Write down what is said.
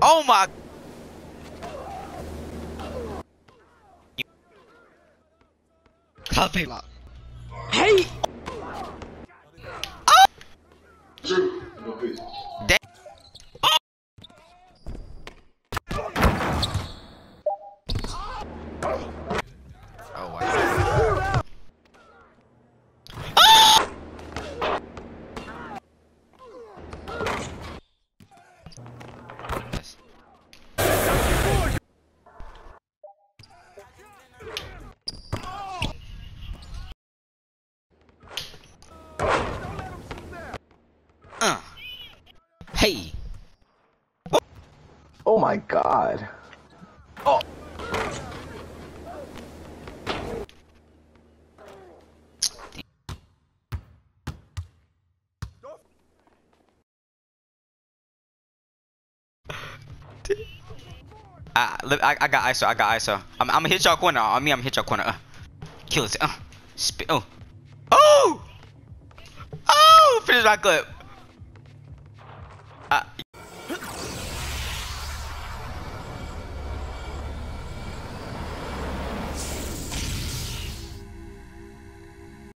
Oh my. Cloud lock. Hey. Oh. Oh. Oh Uh. Hey. Oh my god. Oh. I, look, I, I got ISO. I got ISO. I'm, I'm gonna hit y'all corner. I mean, I'm gonna hit y'all corner. Uh, kill it. Uh, spit. Oh. Where is that clip?